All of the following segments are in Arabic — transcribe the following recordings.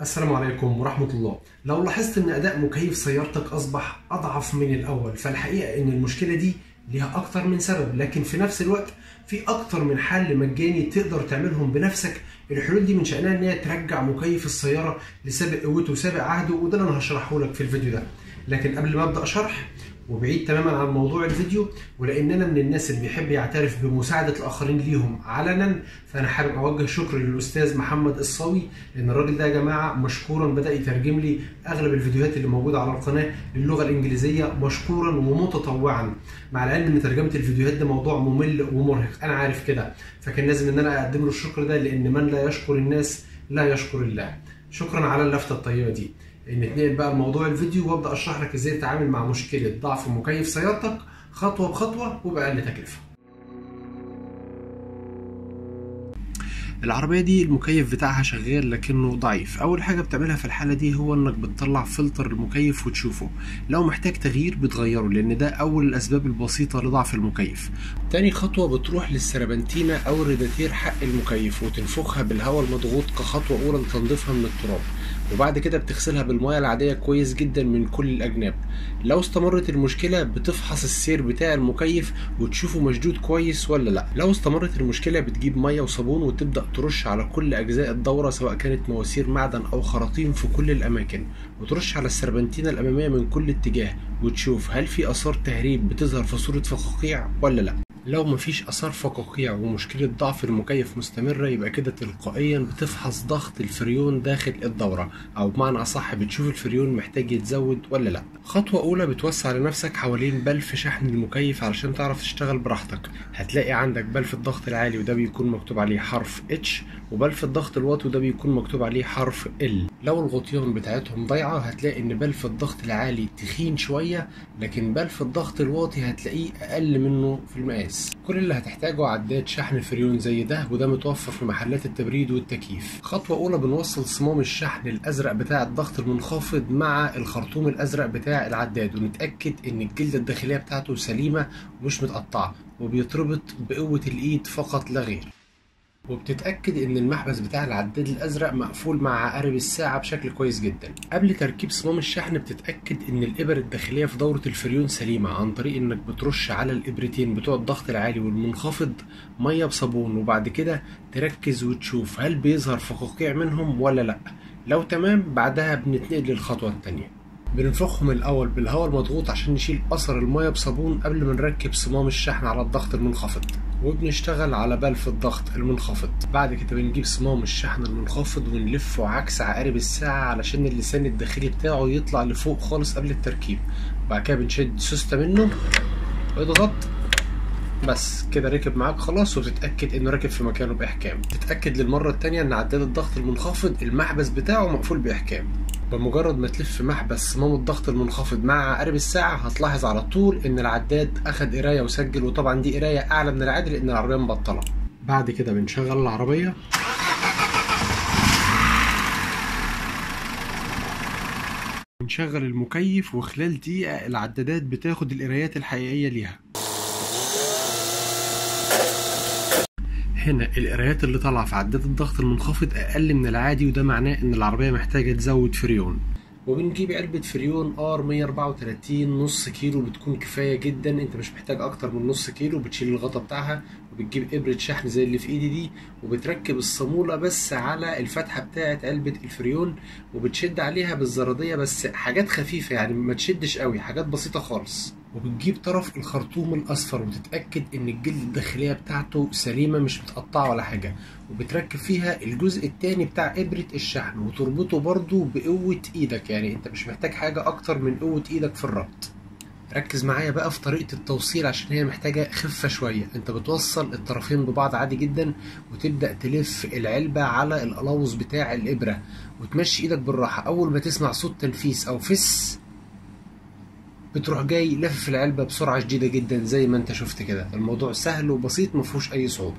السلام عليكم ورحمة الله. لو لاحظت إن أداء مكيف سيارتك أصبح أضعف من الأول فالحقيقة إن المشكلة دي ليها أكتر من سبب لكن في نفس الوقت في أكتر من حل مجاني تقدر تعملهم بنفسك. الحلول دي من شأنها إن هي ترجع مكيف السيارة لسابق قوته وسابق عهده وده اللي أنا هشرحه لك في الفيديو ده. لكن قبل ما أبدأ شرح وبعيد تماما عن موضوع الفيديو ولان أنا من الناس اللي بيحب يعترف بمساعدة الآخرين ليهم علنا فأنا حابب أوجه شكر للأستاذ محمد الصاوي لأن الراجل ده يا جماعة مشكورا بدأ يترجم لي أغلب الفيديوهات اللي موجودة على القناة للغه الإنجليزية مشكورا ومتطوعا مع العلم إن ترجمة الفيديوهات ده موضوع ممل ومرهق أنا عارف كده. فكان لازم إن أنا أقدم له الشكر ده لأن من لا يشكر الناس لا يشكر الله. شكرا على اللفتة الطيبة دي. نتنقل بقى لموضوع الفيديو وأبدأ أشرح لك إزاي تتعامل مع مشكلة ضعف مكيف سيارتك خطوة بخطوة وبأقل تكلفة. العربية دي المكيف بتاعها شغال لكنه ضعيف. أول حاجة بتعملها في الحالة دي هو إنك بتطلع فلتر المكيف وتشوفه. لو محتاج تغيير بتغيره لأن ده أول الأسباب البسيطة لضعف المكيف. تاني خطوة بتروح للسربنتينة أو الرديتير حق المكيف وتنفخها بالهواء المضغوط كخطوة أولى لتنظيفها من التراب. وبعد كده بتغسلها بالمياه العادية كويس جدا من كل الأجناب. لو استمرت المشكلة بتفحص السير بتاع المكيف وتشوفه مشدود كويس ولا لأ. لو استمرت المشكلة بتجيب مية وصابون وتبدأ ترش على كل أجزاء الدورة سواء كانت مواسير معدن أو خراطيم في كل الأماكن. وترش على السربنتينة الأمامية من كل اتجاه وتشوف هل في آثار تهريب بتظهر في صورة فقاقيع ولا لأ. لو مفيش آثار فقاقيع ومشكلة ضعف المكيف مستمرة يبقى كده تلقائيا بتفحص ضغط الفريون داخل الدورة. أو بمعنى أصح بتشوف الفريون محتاج يتزود ولا لأ. خطوة أولى بتوسع لنفسك حوالين بلف شحن المكيف علشان تعرف تشتغل براحتك. هتلاقي عندك بلف الضغط العالي وده بيكون مكتوب عليه حرف H وبلف الضغط الواطي وده بيكون مكتوب عليه حرف L لو الغطيان بتاعتهم ضايعة هتلاقي إن بلف الضغط العالي تخين شوية لكن بلف الضغط الواطي هتلاقيه أقل منه في المقاس. كل اللي هتحتاجه عداد شحن فريون زي ده وده متوفر في محلات التبريد والتكييف. خطوة أولى بنوصل صمام الشحن الأزرق بتاع الضغط المنخفض مع الخرطوم الأزرق بتاع العداد ونتأكد إن الجلدة الداخلية بتاعته سليمة ومش متقطعة وبيتربط بقوة الإيد فقط لا غير. وبتتأكد إن المحبس بتاع العداد الأزرق مقفول مع عقارب الساعة بشكل كويس جدا. قبل تركيب صمام الشحن بتتأكد إن الإبر الداخلية في دورة الفريون سليمة عن طريق إنك بترش على الإبرتين بتوع الضغط العالي والمنخفض مية بصابون وبعد كده تركز وتشوف هل بيظهر فقاقيع منهم ولا لأ. لو تمام بعدها بنتنقل للخطوة التانية. بننفخهم الأول بالهواء المضغوط عشان نشيل أثر المية بصابون قبل ما نركب صمام الشحن على الضغط المنخفض. وبنشتغل على بلف الضغط المنخفض. بعد كده بنجيب صمام الشحن المنخفض ونلفه عكس عقارب الساعة علشان اللسان الداخلي بتاعه يطلع لفوق خالص قبل التركيب. بعد كده بنشد سوستة منه واضغط بس كده ركب معاك خلاص وتتأكد إنه راكب في مكانه بإحكام. تتأكد للمرة التانية إن عداد الضغط المنخفض المحبس بتاعه مقفول بإحكام. بمجرد ما تلف محبس صمام الضغط المنخفض مع عقارب الساعة هتلاحظ على طول إن العداد أخد قراية وسجل وطبعا دي قراية أعلى من العادي لأن العربية مبطلة. بعد كده بنشغل العربية بنشغل المكيف وخلال دقيقة العدادات بتاخد القرايات الحقيقية ليها. هنا القرايات اللي طالعة في عداد الضغط المنخفض أقل من العادي وده معناه إن العربية محتاجة تزود فريون. وبنجيب علبة فريون R 134 نص كيلو بتكون كفاية جدا أنت مش محتاج أكتر من نص كيلو بتشيل الغطا بتاعها وبتجيب إبرة شحن زي اللي في إيدي دي وبتركب الصامولة بس على الفتحة بتاعة علبة الفريون وبتشد عليها بالزرادية بس حاجات خفيفة يعني ما تشدش قوي حاجات بسيطة خالص. وبتجيب طرف الخرطوم الأصفر وتتاكد إن الجلد الداخلية بتاعته سليمة مش متقطعه ولا حاجة. وبتركب فيها الجزء الثاني بتاع إبرة الشحن وتربطه برضو بقوة إيدك. يعني أنت مش محتاج حاجة أكتر من قوة إيدك في الربط. ركز معايا بقى في طريقة التوصيل عشان هي محتاجة خفة شوية. أنت بتوصل الطرفين ببعض عادي جدا وتبدأ تلف العلبة على القلاوظ بتاع الإبرة وتمشي إيدك بالراحة. أول ما تسمع صوت تنفيس أو فس بتروح جاي لافف العلبة بسرعة شديدة جدا زي ما أنت شفت كده. الموضوع سهل وبسيط مفهوش أي صعوبة.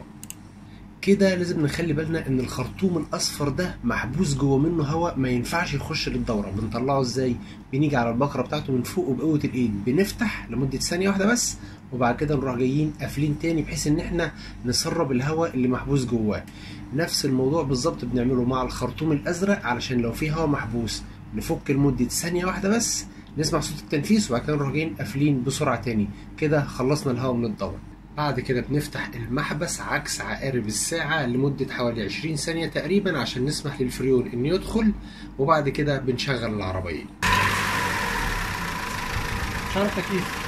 كده لازم نخلي بالنا إن الخرطوم الأصفر ده محبوس جوه منه هواء ما ينفعش يخش للدورة. بنطلعه إزاي؟ بنيجي على البكرة بتاعته من فوق وبقوة الإيد. بنفتح لمدة ثانية واحدة بس وبعد كده نروح جايين قافلين تاني بحيث إن إحنا نسرب الهواء اللي محبوس جواه. نفس الموضوع بالظبط بنعمله مع الخرطوم الأزرق علشان لو في هواء محبوس. نفك لمدة ثانية واحدة بس نسمع صوت التنفيذ وبعد كده نروح جايين قافلين بسرعة تاني. كده خلصنا الهواء من الدورة. بعد كده بنفتح المحبس عكس عقارب الساعة لمدة حوالي 20 ثانية تقريبا عشان نسمح للفريون إنه يدخل. وبعد كده بنشغل العربية. شغل تكييف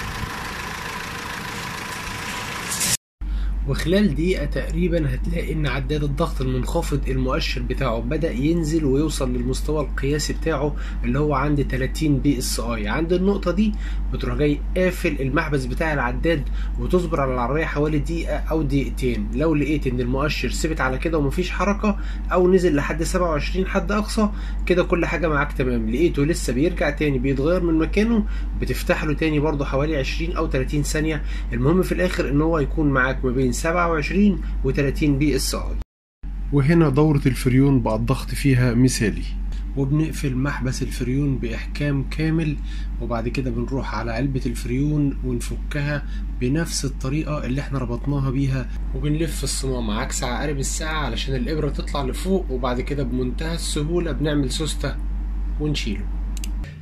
وخلال دقيقة تقريبا هتلاقي إن عداد الضغط المنخفض المؤشر بتاعه بدأ ينزل ويوصل للمستوى القياسي بتاعه اللي هو عند 30 PSI عند النقطة دي بتروح جاي قافل المحبس بتاع العداد وتصبر على العربية حوالي دقيقة أو دقيقتين. لو لقيت إن المؤشر ثبت على كده ومفيش حركة أو نزل لحد 27 حد أقصى كده كل حاجة معاك تمام. لقيته لسه بيرجع تاني بيتغير من مكانه بتفتح له تاني برضه حوالي 20 أو 30 ثانية. المهم في الآخر إن هو يكون معاك ما بين 27 و30 PSI وهنا دورة الفريون بقى الضغط فيها مثالي. وبنقفل محبس الفريون بإحكام كامل وبعد كده بنروح على علبة الفريون ونفكها بنفس الطريقة اللي إحنا ربطناها بيها. وبنلف الصمام عكس عقارب الساعة علشان الإبرة تطلع لفوق وبعد كده بمنتهى السهولة بنعمل سوستة ونشيله.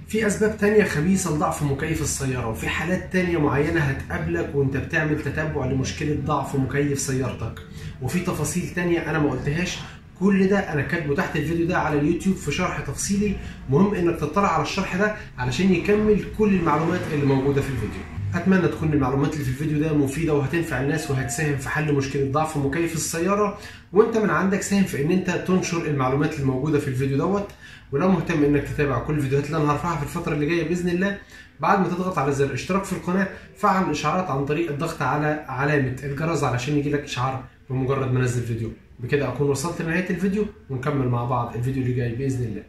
في أسباب تانية خبيثة لضعف مكيف السيارة وفي حالات تانية معينة هتقابلك وأنت بتعمل تتبع لمشكلة ضعف مكيف سيارتك. وفي تفاصيل تانية أنا ما قلتهاش. كل ده أنا كاتبه تحت الفيديو ده على اليوتيوب في شرح تفصيلي. مهم إنك تطلع على الشرح ده علشان يكمل كل المعلومات اللي موجودة في الفيديو. أتمنى تكون المعلومات اللي في الفيديو ده مفيدة وهتنفع الناس وهتساهم في حل مشكلة ضعف مكيف السيارة. وأنت من عندك ساهم في إن أنت تنشر المعلومات الموجودة في الفيديو دوت. ولو مهتم إنك تتابع كل الفيديوهات اللي أنا هرفعها في الفترة اللي جاية بإذن الله بعد ما تضغط على زر اشتراك في القناة فعل الاشعارات عن طريق الضغط على علامة الجرس علشان يجي لك إشعار بمجرد ما أنزل فيديو. بكده أكون وصلت لنهاية الفيديو ونكمل مع بعض الفيديو اللي جاي بإذن الله.